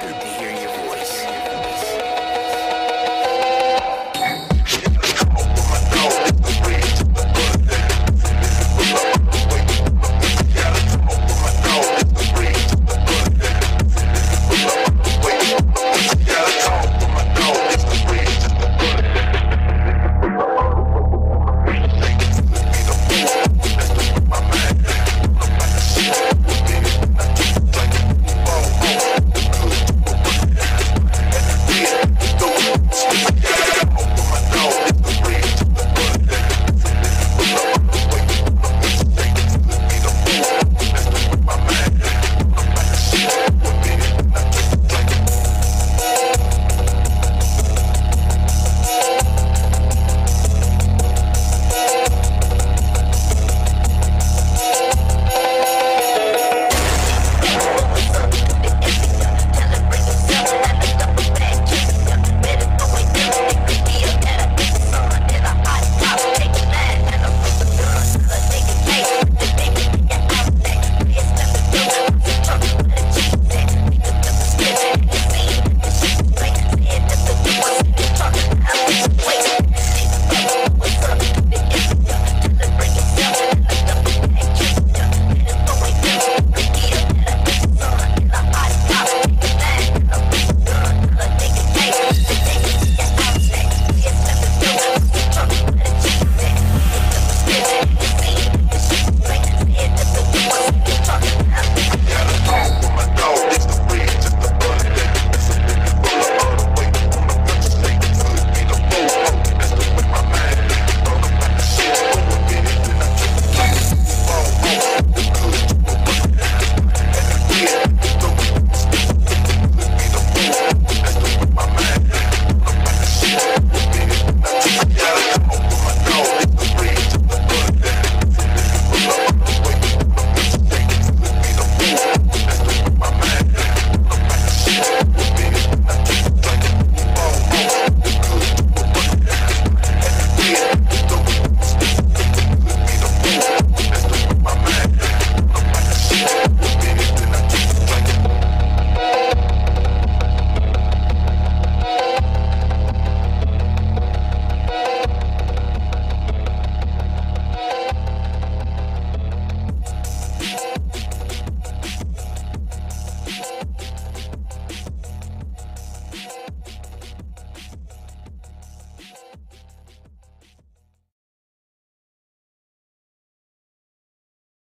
good to hear